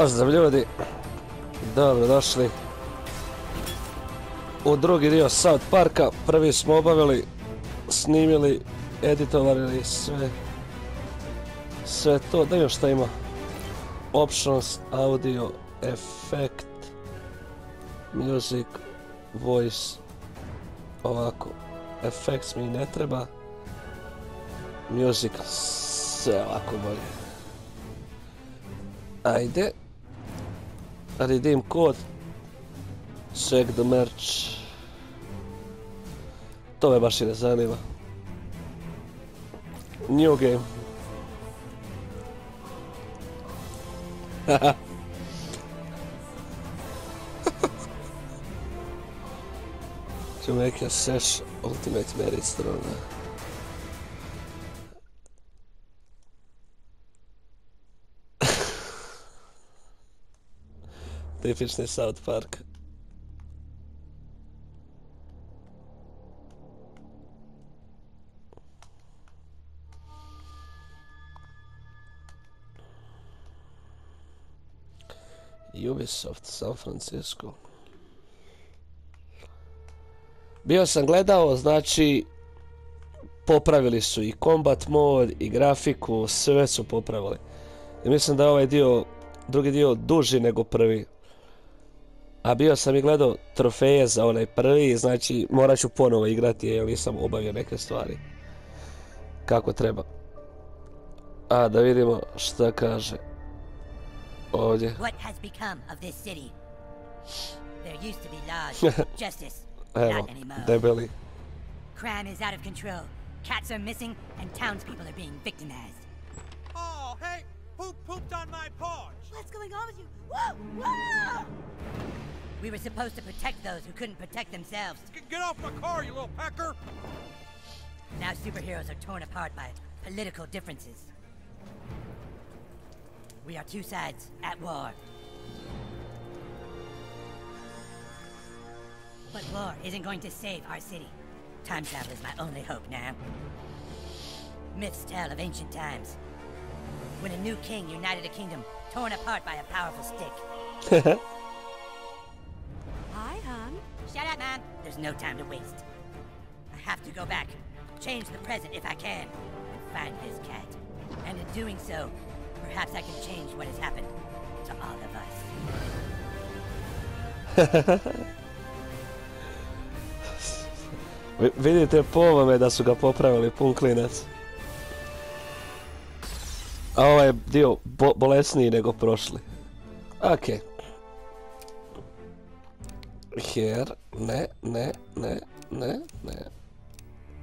Pozdrav ljudi, dobro došli u drugi dio South Parka. Prvi smo obavili, snimili, editovali sve, sve to. Da još šta ima? Options, audio, effect, music, voice, ovako. Effects mi ne treba. Music, sve ovako bolje. Ajde. Redeem kod. Check the merch. To me baš i ne zanima. New game. to make a sesh ultimate merit stronger. Tipični South Park. Ubisoft San Francisco. Bio sam gledao, znači popravili su i combat mod i grafiku, sve su popravili. Mislim da je ovaj dio, drugi dio duži nego prvi. A bio sam i gledao trofeje za onaj prvi, znači morat ću ponovo igrati jer nisam obavio neke stvari. Kako treba. A da vidimo šta kaže. Ovdje. What has become of this city? There used to be laws, justice, Evo, not anymore. debeli. Crime is out of control. Cats are missing, and townspeople are being victimized. Oh, hey, who pooped on my porch? What's going on with you? Whoa! Whoa! We were supposed to protect those who couldn't protect themselves. G- Get off my car, you little pecker! Now superheroes are torn apart by political differences. We are two sides at war. But war isn't going to save our city. Time travel is my only hope now. Myths tell of ancient times. When a new king united a kingdom torn apart by a powerful stick. There's no time to waste. I have to go back, change the present if I can, and find his cat. And in doing so, perhaps I can change what has happened to all of us. Vi- Vidite po ovome da su ga popravili pun klinac. A ovaj dio bo bolesniji nego prošli. Okej. Here, ne, ne, ne, ne, ne,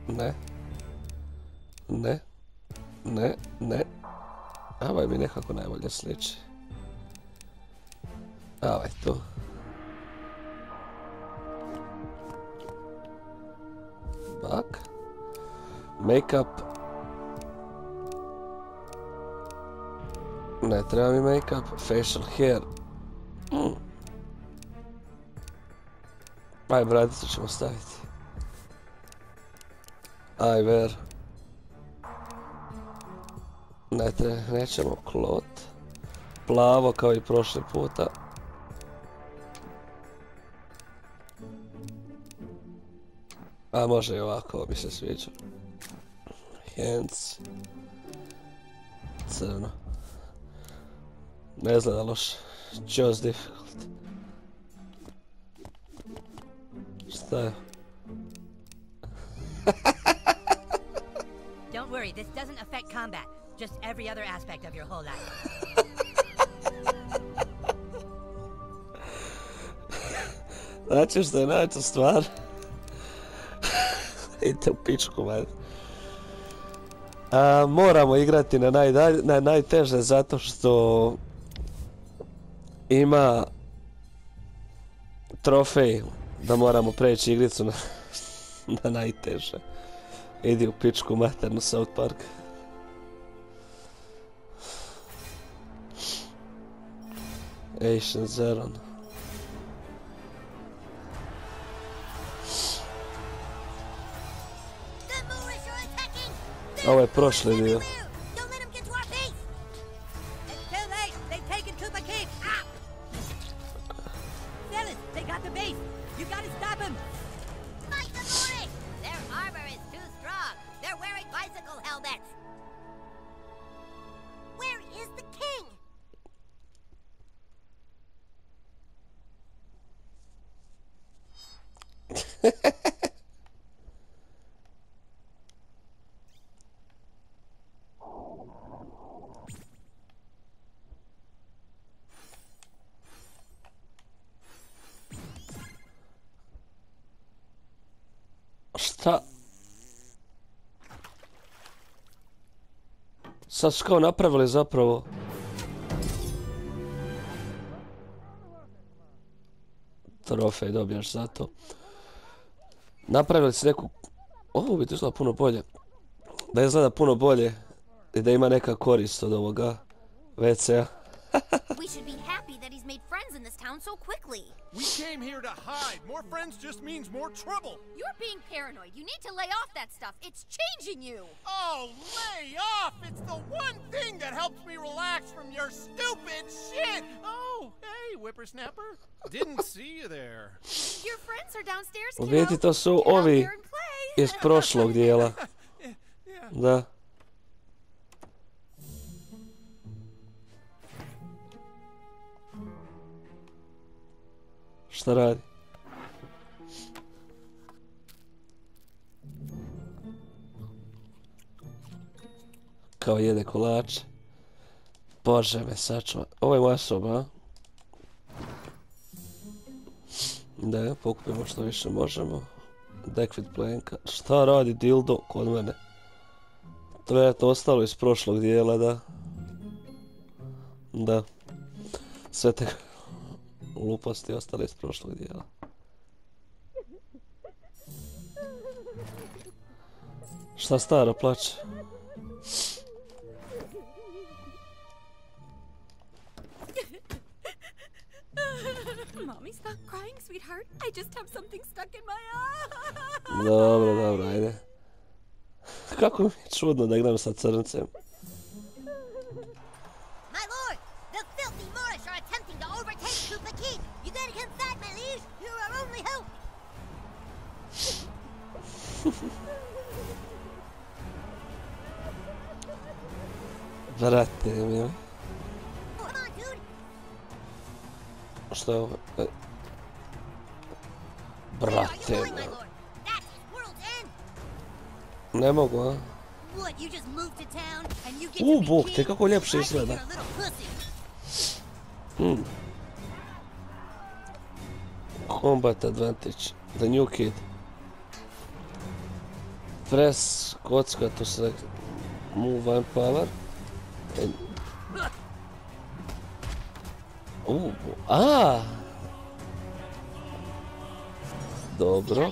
ne, ne, ne, ne. A ovaj mi nekako najbolje sliči. A ovaj tu. Back. Makeup. Ne treba mi makeup. Facial hair. Mm. Aj, bradicu ćemo staviti. Aj, ver. Ne treba, nećemo klot. Plavo kao i prošli puta. A može i ovako, mi se sviđa. Hands. Crno. Ne izgleda loše. Just difficult. Šta je? Don't worry, this doesn't affect combat, just every other aspect of your whole life. Znači što je najča stvar? Idite u pičku, man. A, moramo igrati na, najdalj, na najteže zato što ima trofej da moramo preći igricu na, na najteže. Idi u pičku maternu South Park. Asian Zeron. Ovo je prošli dio. Sad su kao napravili zapravo... Trofej dobijaš za to. Napravili su neku... Ovo bi to izgleda puno bolje. Da izgleda puno bolje i da ima neka korist od ovoga WC-a. friends in this town so quickly. We came here to hide. More friends just means more trouble. You're being paranoid. You need to lay off that stuff. It's changing you. Oh, lay off! It's the one thing that helps me relax from your stupid shit! Oh, hey, whippersnapper. Didn't see you there. Your friends are downstairs, U kiddo. biti to su Get out ovi there iz prošlog dijela. Da. Šta radi? Kao jede kolače. Bože me sačuva. Ovo je moja soba? Da, pokupimo što više možemo. Dekvid plenka. Šta radi dildo kod mene? To je to ostalo iz prošlog dijela, da. Da. Sve te gluposti ostale iz prošlog dijela. Šta stara plače? Dobro, dobro, ajde. Kako mi je čudno da gledam sa crncem. Не могу. О, бог ты, какой лепший из ряда. Combat advantage. The new kid. Press kocka to select move one power. And... Ooh, а! Добро.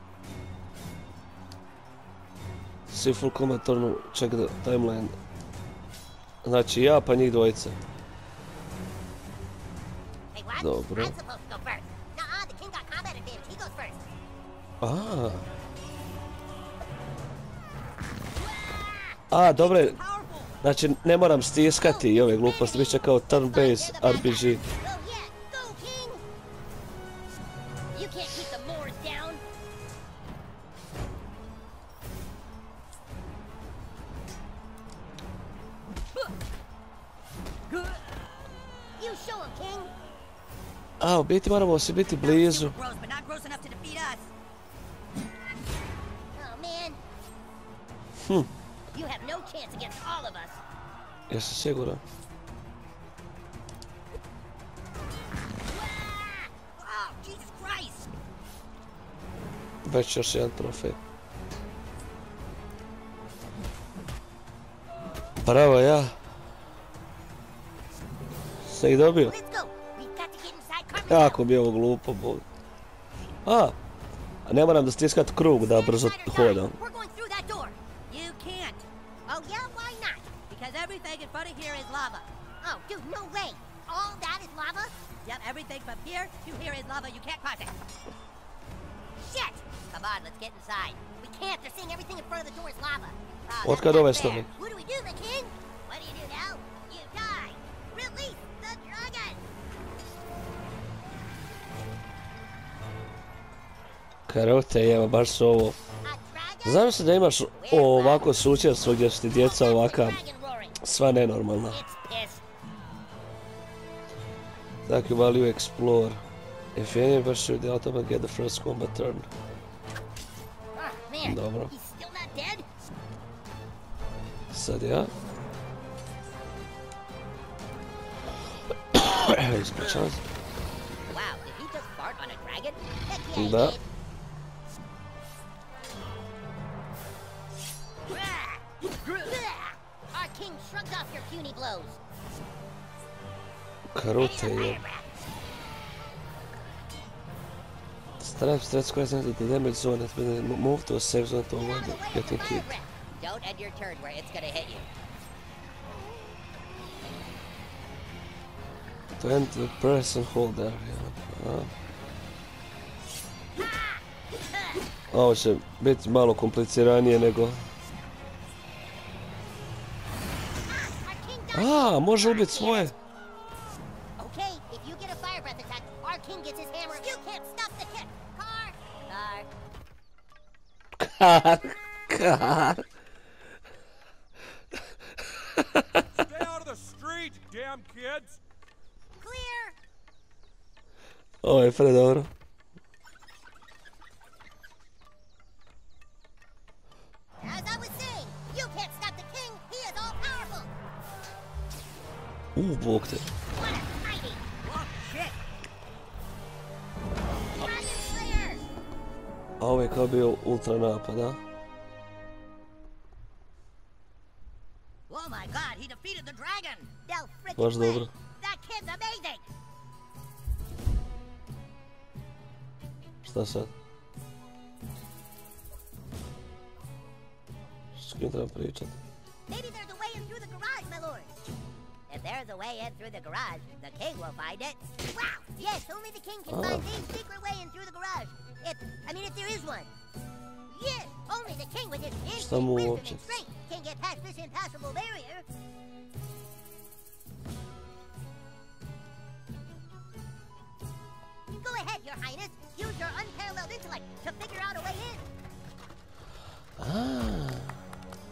see full check the timeline. Znači ja pa njih dvojica. Dobro. Aaaa. A, dobro je. Znači ne moram stiskati i ove gluposti, bit će kao turn base RPG. Ah, o Bait mora você, Bait Blazo. Hum. Essa segura. Vai te troféu. Bravo, yeah. Se ih dobio? Let's. We've got to get inside Carmen. Jako bi je ovo glupo, bol. A, ne moram da stiskat krug da brzo hodam. We're going through that door. You can't, Oh yeah, why not? because everything in front of here is lava. Oh, dude, no way. All that is lava? Yep, everything from here to here is lava. You can't cross it. Shit! Come on, let's get inside. We can't. They're saying everything in front of the door is lava. Oh, What of uh, fair. estimate? What do we do, the king? What do you do now? You die. Release. Karote, evo, baš su ovo. Znam da imaš ovako sučevstvo gdje su ti djeca ovaka sva nenormalna. Dakle, you explore, if you anniversary the ultimate get the first combat turn. Dobro. Sad ja. Ispričavam se. Wow, did he just fart on a dragon? He Da. did. Our king shrugged off your puny blows. Karote je. Strap strats quite into the damage zone has been moved to a safe zone to avoid out of the way of getting hit. Don't end your turn where it's gonna hit you. To enter, press and hold there. Ja. Ovo će biti malo kompliciranije nego... Our king dies. A, može ubiti svoje. Okay, if you get a fire breath attack, our king gets his hammer. You can't stop the kick. Car. Car. Kar, kar. Stay out of the street, damn kids! É uh, oh, è freddo. U-Boote. A ovaj kao bio ultra napad, a? Baš dobro. Šta sad? S kim trebam pričat? Maybe there's a way in through the garage, my lord. If there's a way in through the garage, the king will find it. Wow! Yes, only the king can Oh. find the secret way in through the garage. If, I mean, if there is one. Yes, only the king with his Šta instinct, wisdom, and strength can get past this impassable barrier. Go ahead, your highness. Use intellect to figure out a way in. Ah,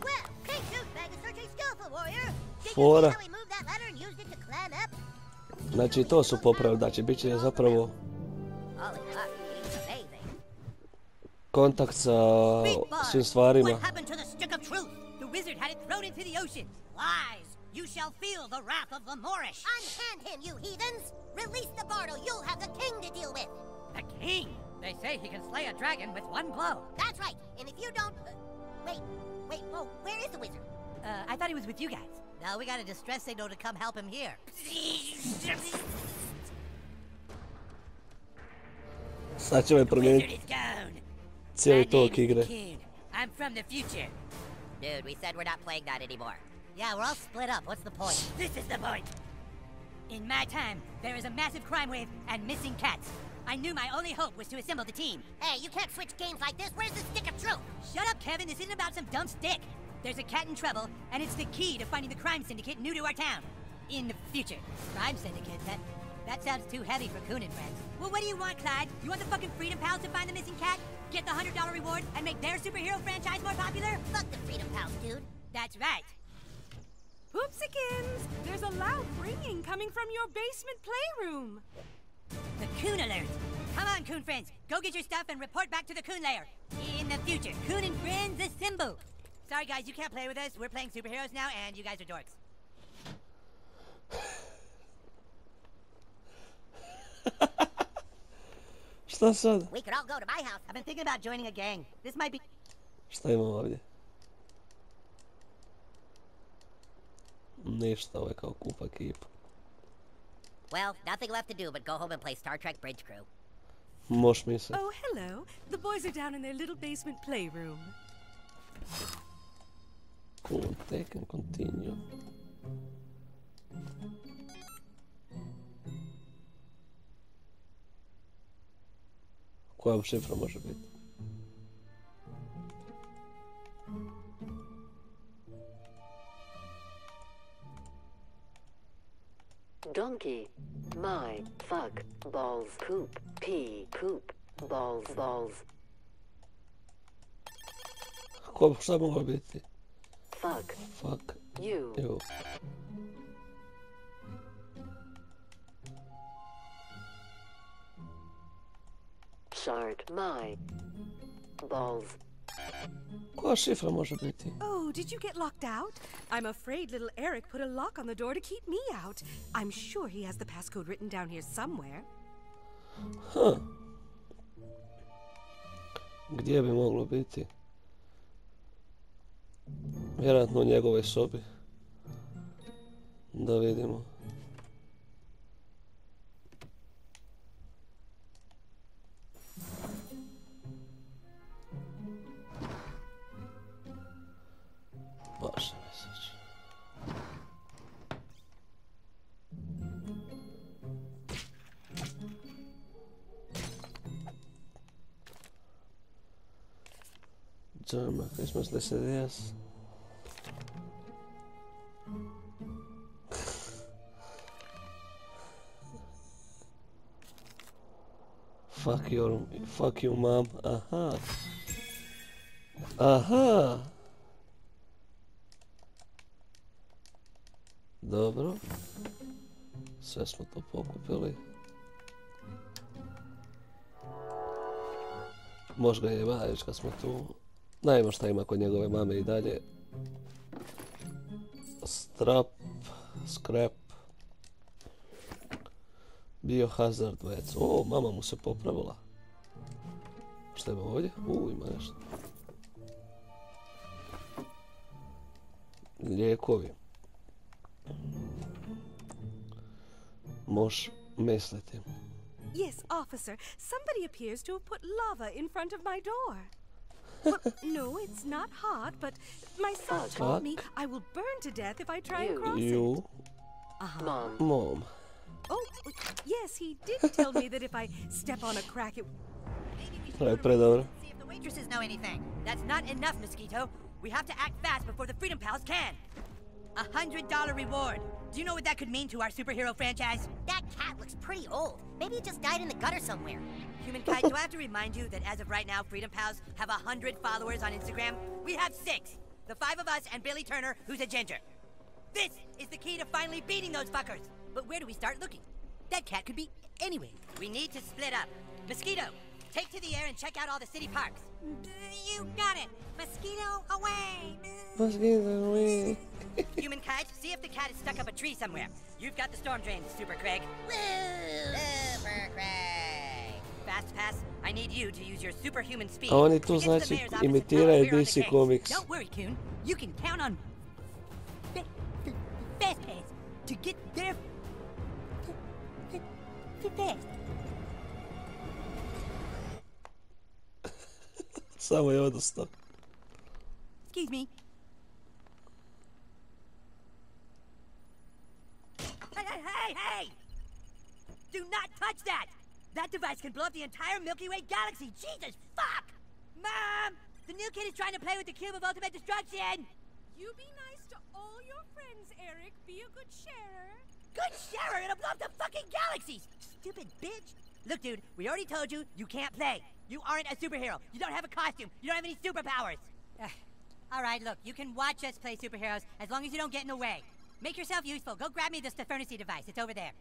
Well, King Douchebag is such a skillful warrior. Did you Fora. he moved that ladder and used it to climb up? znači to su popravili, znači bit će zapravo Holy fuck, he's amazing. kontakt sa Meatball! svim stvarima. What the stick of truth? The wizard had it thrown into the ocean. Lies! You shall feel the wrath of the Moorish. Unhand him, you heathens! Release the Bardo, you'll have the king to deal with! The king! They say he can slay a dragon with one blow. That's right, and if you don't... Uh, wait, wait, whoa, where is the wizard? Uh, I thought he was with you guys. No, we got a distress signal to come help him here. Sad će me Wizard promijeniti is gone. cijeli My tok igre. I'm from the future. Dude, we said we're not playing that anymore. Yeah, we're all split up. What's the point? This is the point. In my time, there is a massive crime wave and missing cats. I knew my only hope was to assemble the team. Hey, you can't switch games like this. Where's the stick of truth? Shut up, Kevin. This isn't about some dumb stick. There's a cat in trouble, and it's the key to finding the crime syndicate new to our town. In the future. Crime syndicate? That that sounds too heavy for Coon and friends. Well, what do you want, Clyde? You want the fucking Freedom Pals to find the missing cat? Get the $100 reward and make their superhero franchise more popular? Fuck the Freedom Pals, dude. That's right. Poopsikins! There's a loud ringing coming from your basement playroom. The Coon Alert. Come on, Coon friends. Go get your stuff and report back to the Coon Lair. In the future, Coon and friends assemble. Sorry, guys, you can't play with us. We're playing superheroes now, and you guys are dorks. Šta sad? We could all go to my house. I've been thinking about joining a gang. This might be. Šta imamo ovdje? Ništa, ovo je kao kupa ekipa. Well, nothing left to do but go home and play Star Trek Bridge Crew. Moš mi se. Oh, hello. The boys are down in their little basement playroom. Cool, take and continue. Koja šifra može biti? Donkey. My. Fuck. Balls. Poop. Pee. Poop. Balls. Balls. Ko, šta bi moglo? Fuck. Fuck You. you. Shart. My. Balls. Koja šifra može biti? Oh, did you get locked out? I'm afraid little Eric put a lock on the door to keep me out. I'm sure he has the passcode written down here somewhere. Gdje bi moglo biti? Vjerojatno u njegovoj sobi. Da vidimo. German Christmas días. Fuck your, fuck you mom. Aha. Aha. Dobro. Sve smo to pokupili. Možda je već kad smo tu. Najmo šta ima kod njegove mame i dalje. Strap, scrap. Biohazard vec. O, mama mu se popravila. Šta ima ovdje? U, ima nešto. Lijekovi. Moš misliti. Yes, officer. Somebody appears to have put lava in front of my door. Well, no, it's not hot, but my son told me I will burn to death if I try and You. cross You, it. Uh-huh. Mom. mom. Oh, yes, he did tell me that if I step on a crack, it. To je predobro. See if the waitresses know anything. That's not enough, Mosquito. We have to act fast before the Freedom Pals can. A hundred dollar reward. Do you know what that could mean to our superhero franchise? That cat looks pretty old. Maybe it just died in the gutter somewhere. Human Kite, do I have to remind you that as of right now, Freedom Pals have a hundred followers on Instagram? We have six. The five of us and Billy Turner, who's a ginger. This is the key to finally beating those fuckers. But where do we start looking? That cat could be anyway. We need to split up. Mosquito, take to the air and check out all the city parks. You got it. Mosquito away. Mosquito away. Human Kite, see if the cat is stuck up a tree somewhere. You've got the storm drain, Super Craig. Woo! Super Craig! Fast Pass, I need you to use your superhuman speed. A oni to tu to the znači mayor's office and imitiraju tell her we're on DC the case. Comics. Don't worry, Coon. You can count on Fa- Fa- Fast Pass to get there f- f- fast. Samo je odostao. Excuse me. Hey, hey, hey, hey! Do not touch that! That device can blow up the entire Milky Way galaxy! Jesus fuck! Mom! The new kid is trying to play with the cube of ultimate destruction! You be nice to all your friends, Eric. Be a good sharer. Good sharer! It'll blow up the fucking galaxies! Stupid bitch! Look, dude, we already told you you can't play. You aren't a superhero. You don't have a costume. You don't have any superpowers. All right, look, you can watch us play superheroes as long as you don't get in the way. Make yourself useful. Go grab me the Stefernacy device. It's over there.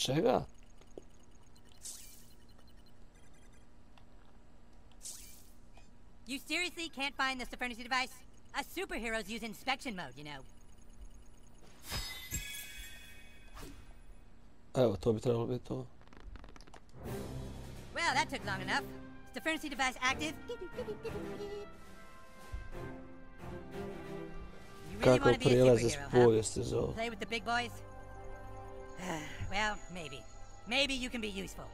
Čega? You seriously can't find the Stefernacy device? Us superheroes use inspection mode, you know. Evo, to bi trebalo biti to. Well, that took long enough. Stefernacy device active. You really Kako want to be a superhero, huh? Play with the big boys? well, maybe. Maybe you can be useful.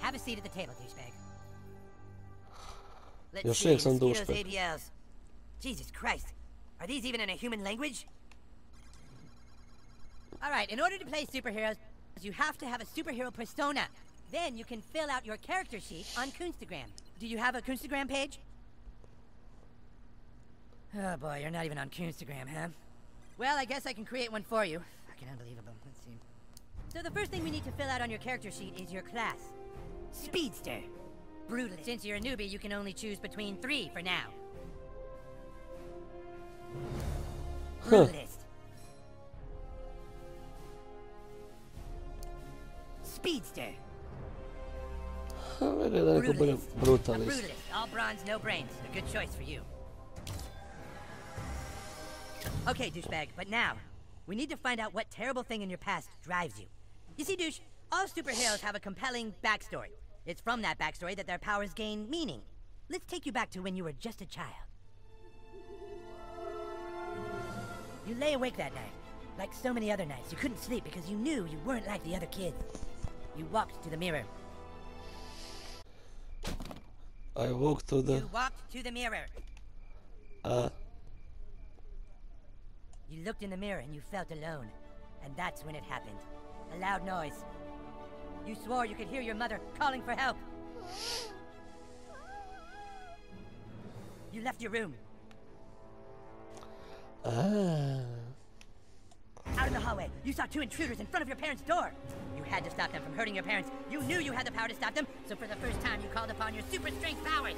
Have a seat at the table, douchebag. Let's Još see, mosquitoes. ABLs. Jesus Christ. Are these even in a human language? All right, in order to play superheroes, you have to have a superhero persona. Then you can fill out your character sheet on Coonstagram. Do you have a Coonstagram page? Oh boy, you're not even on Coonstagram, huh? Well, I guess I can create one for you. Fucking unbelievable. Let's see. So the first thing we need to fill out on your character sheet is your class. Speedster. Brutal. Since you're a newbie, you can only choose between three for now. Brutalist. Speedster. Vjerujem da neko Brutalist. A brutalist. brutalist. All bronze, no brains. A good choice for you. Okay, douchebag, but now, we need to find out what terrible thing in your past drives you. You see, douche, all superheroes have a compelling backstory. It's from that backstory that their powers gain meaning. Let's take you back to when you were just a child. You lay awake that night. Like so many other nights, you couldn't sleep because you knew you weren't like the other kids. You walked to the mirror. I walked to the... You walked to the mirror. A, You looked in the mirror and you felt alone. And that's when it happened. A loud noise. You swore you could hear your mother calling for help. You left your room. ah. Out in the hallway, you saw two intruders in front of your parents' door. You had to stop them from hurting your parents. You knew you had the power to stop them, so for the first time you called upon your super strength powers.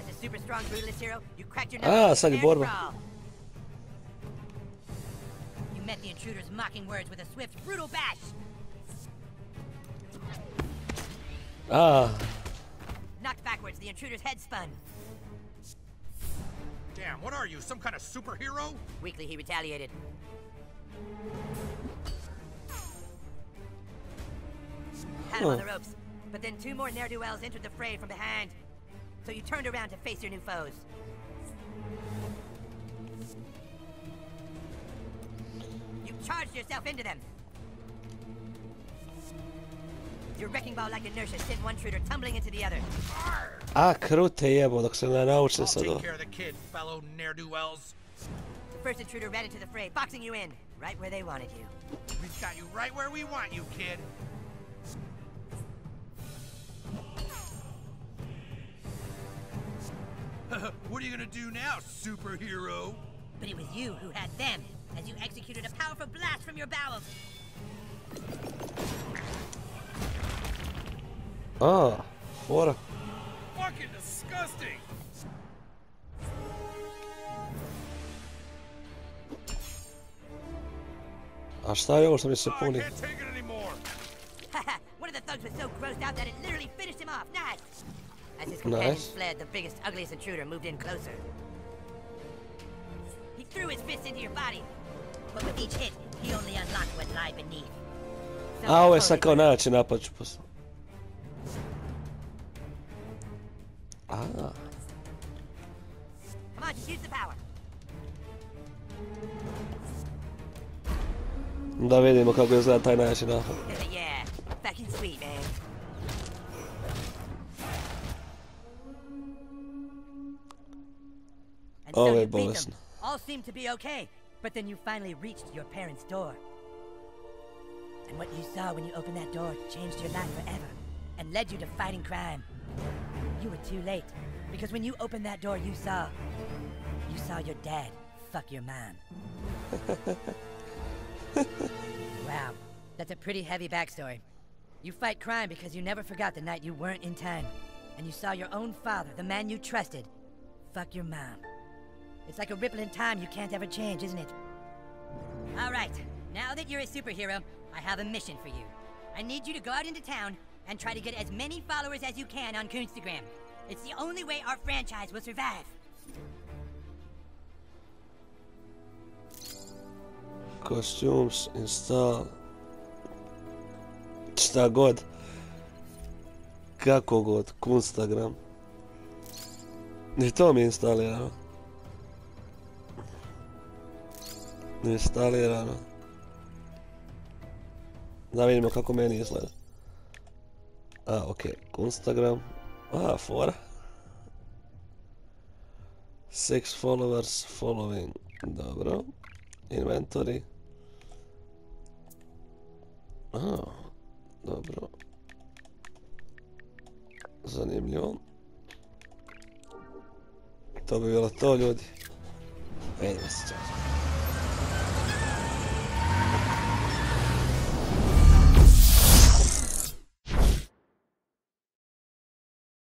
As a super strong brutalist hero, you cracked your Ah, knuckles sad and je borba. crawl. You met the intruders' mocking words with a swift, brutal bash. Ah, Knocked backwards, the intruder's head spun. Damn, what are you, some kind of superhero? Weakly, he retaliated. Had him on the ropes, but then two more ne'er-do-wells entered the fray from behind. So you turned around to face your new foes. You charged yourself into them. Your wrecking ball like inertia sent one intruder tumbling into the other. a krute jebo dok se ne naučim I'll sad take care of the kid, fellow ne'er-do-wells. The first intruder ran into the fray, boxing you in, right where they wanted you. We've got you right where we want you, kid. what are you gonna do now, superhero? But it was you who had them, as you executed a powerful blast from your bowels. A, fora. Fucking disgusting! A šta je ovo što mi se I puni? can't take it anymore! Haha, One of the thugs was so grossed out that it literally finished him off. Nice! As his companions Nice. fled, the biggest, ugliest intruder moved in closer. He threw his fist into your body, but with each hit, he only unlocked what lay beneath. So A ovo je slowly sad kao but- najjači napad ću pos... Come on, just use the power. da vidimo kako izgleda taj napad. yeah, fucking sweet, man. Ovo je you beat them. bolesno. All seemed to be okay, but then you finally reached your parents' door. And what you saw when you opened that door changed your life forever and led you to fighting crime. You were too late, because when you opened that door, you saw. You saw your dad fuck your mom. wow, that's a pretty heavy backstory. You fight crime because you never forgot the night you weren't in time. And you saw your own father, the man you trusted, fuck your mom. It's like a ripple in time you can't ever change, isn't it? All right, now that you're a superhero, I have a mission for you. I need you to go out into town and try to get as many followers as you can on Coonstagram. It's the only way our franchise will survive. Costumes, install. Šta god. Kako god, Kunstagram. I to mi je instalirano. Da vidimo kako meni izgleda. A, okej, Kunstagram. A, fora. Six followers, following. Dobro. Inventory. A, dobro. Zanimljivo. To bi bilo to ljudi. Vidimo se čas.